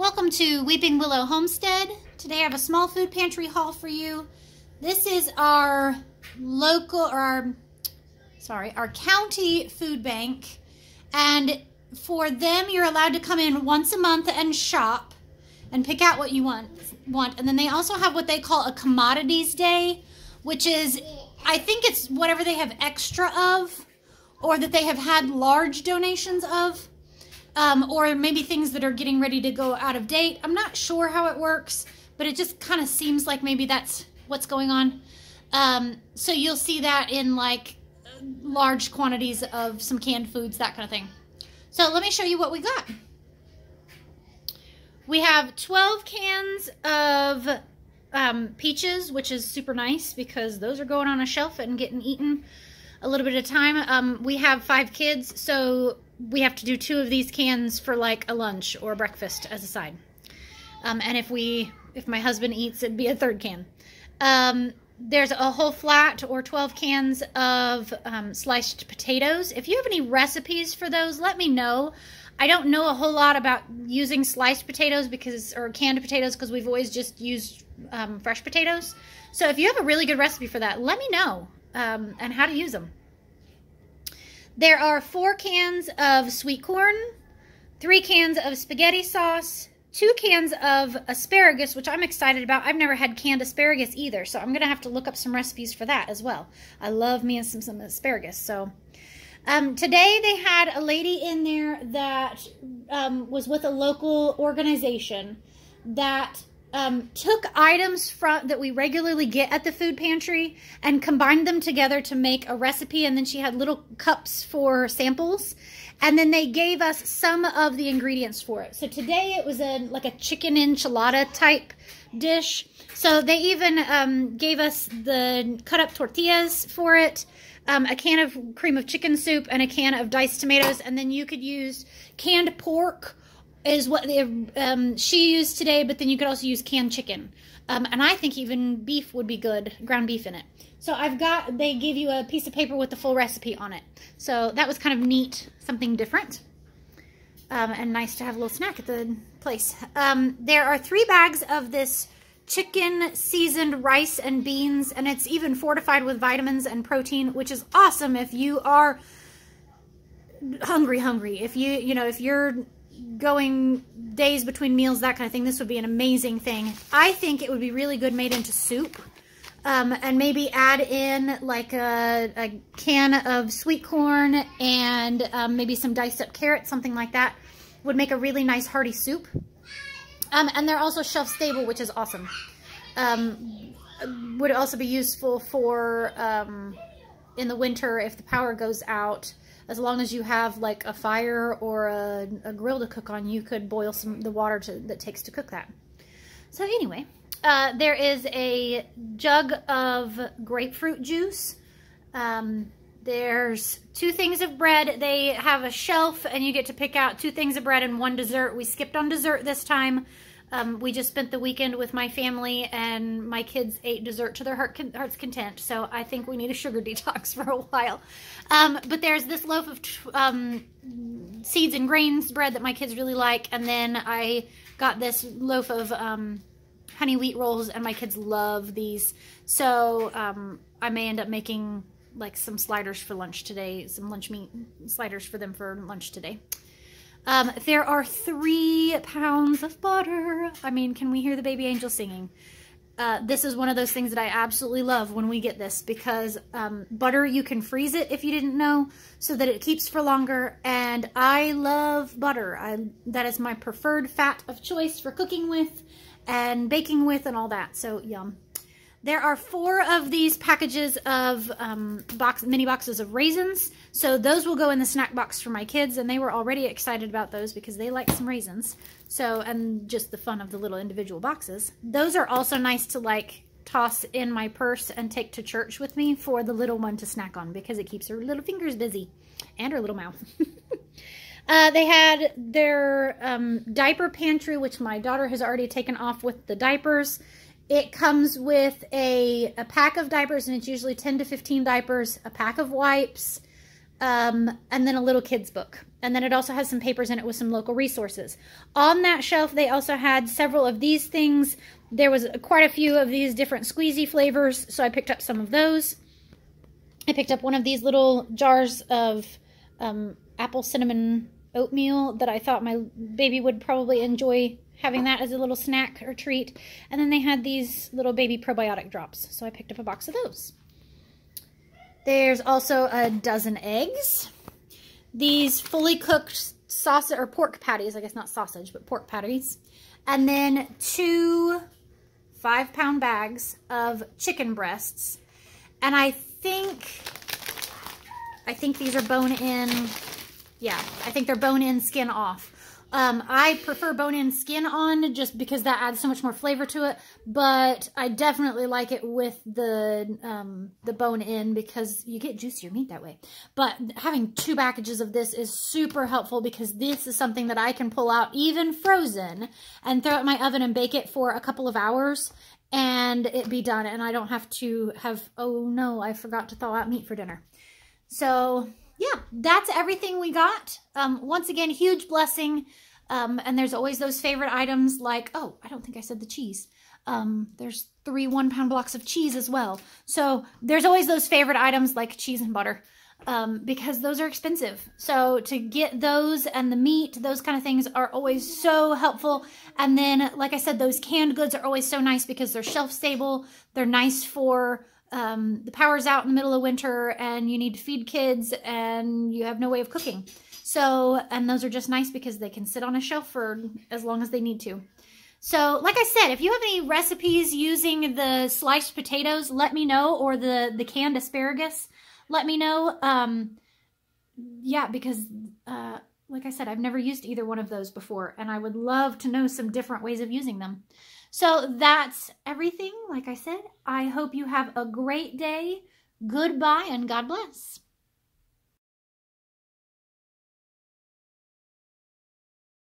Welcome to Weeping Willow Homestead. Today I have a small food pantry haul for you. This is our local, or our, sorry, our county food bank. And for them, you're allowed to come in once a month and shop and pick out what you want. want. And then they also have what they call a commodities day, which is, I think it's whatever they have extra of or that they have had large donations of um, or maybe things that are getting ready to go out of date. I'm not sure how it works, but it just kind of seems like maybe that's what's going on. Um, so you'll see that in like large quantities of some canned foods, that kind of thing. So let me show you what we got. We have 12 cans of um, peaches, which is super nice because those are going on a shelf and getting eaten a little bit of time. Um, we have five kids, so we have to do two of these cans for like a lunch or breakfast as a side. Um, and if we, if my husband eats, it'd be a third can. Um, there's a whole flat or 12 cans of um, sliced potatoes. If you have any recipes for those, let me know. I don't know a whole lot about using sliced potatoes because, or canned potatoes because we've always just used um, fresh potatoes. So if you have a really good recipe for that, let me know um, and how to use them. There are four cans of sweet corn, three cans of spaghetti sauce, two cans of asparagus, which I'm excited about. I've never had canned asparagus either, so I'm going to have to look up some recipes for that as well. I love me some, some asparagus, so... Um, today they had a lady in there that um, was with a local organization that um, took items from that we regularly get at the food pantry and combined them together to make a recipe. And then she had little cups for samples. And then they gave us some of the ingredients for it. So today it was a like a chicken enchilada type dish. So they even um, gave us the cut up tortillas for it. Um, a can of cream of chicken soup and a can of diced tomatoes. And then you could use canned pork is what um, she used today, but then you could also use canned chicken. Um, and I think even beef would be good, ground beef in it. So I've got, they give you a piece of paper with the full recipe on it. So that was kind of neat, something different. Um, and nice to have a little snack at the place. Um, there are three bags of this chicken seasoned rice and beans, and it's even fortified with vitamins and protein, which is awesome if you are hungry, hungry. If you, you know, if you're going days between meals, that kind of thing, this would be an amazing thing. I think it would be really good made into soup. Um, and maybe add in like a, a can of sweet corn and um, maybe some diced up carrots, something like that. Would make a really nice hearty soup. Um, and they're also shelf stable, which is awesome. Um, would also be useful for um, in the winter if the power goes out as long as you have like a fire or a, a grill to cook on, you could boil some the water to, that takes to cook that. So anyway, uh, there is a jug of grapefruit juice. Um, there's two things of bread. They have a shelf and you get to pick out two things of bread and one dessert. We skipped on dessert this time. Um, we just spent the weekend with my family and my kids ate dessert to their heart con heart's content. So I think we need a sugar detox for a while. Um, but there's this loaf of um, seeds and grains bread that my kids really like. And then I got this loaf of um, honey wheat rolls and my kids love these. So um, I may end up making like some sliders for lunch today, some lunch meat sliders for them for lunch today. Um, there are three pounds of butter. I mean, can we hear the baby angel singing? Uh, this is one of those things that I absolutely love when we get this because um, butter, you can freeze it if you didn't know so that it keeps for longer. And I love butter. I, that is my preferred fat of choice for cooking with and baking with and all that. So yum. There are four of these packages of um, box, mini boxes of raisins. So those will go in the snack box for my kids, and they were already excited about those because they like some raisins. So, and just the fun of the little individual boxes. Those are also nice to like toss in my purse and take to church with me for the little one to snack on because it keeps her little fingers busy and her little mouth. uh, they had their um, diaper pantry, which my daughter has already taken off with the diapers. It comes with a, a pack of diapers, and it's usually 10 to 15 diapers, a pack of wipes, um, and then a little kid's book. And then it also has some papers in it with some local resources. On that shelf, they also had several of these things. There was quite a few of these different squeezy flavors, so I picked up some of those. I picked up one of these little jars of um, apple cinnamon oatmeal that I thought my baby would probably enjoy having that as a little snack or treat. And then they had these little baby probiotic drops, so I picked up a box of those. There's also a dozen eggs. These fully cooked sausage or pork patties, I guess not sausage, but pork patties. And then two five pound bags of chicken breasts. And I think, I think these are bone in. Yeah, I think they're bone in skin off. Um, I prefer bone-in skin on just because that adds so much more flavor to it, but I definitely like it with the um, the bone-in because you get juicier meat that way. But having two packages of this is super helpful because this is something that I can pull out even frozen and throw it in my oven and bake it for a couple of hours and it be done and I don't have to have, oh no, I forgot to thaw out meat for dinner. So yeah, that's everything we got. Um, once again, huge blessing. Um, and there's always those favorite items like, oh, I don't think I said the cheese. Um, there's three one pound blocks of cheese as well. So there's always those favorite items like cheese and butter um, because those are expensive. So to get those and the meat, those kind of things are always so helpful. And then, like I said, those canned goods are always so nice because they're shelf stable. They're nice for um, the power's out in the middle of winter and you need to feed kids and you have no way of cooking. So, and those are just nice because they can sit on a shelf for as long as they need to. So, like I said, if you have any recipes using the sliced potatoes, let me know, or the, the canned asparagus, let me know. Um, yeah, because, uh, like I said, I've never used either one of those before, and I would love to know some different ways of using them. So that's everything. Like I said, I hope you have a great day. Goodbye and God bless.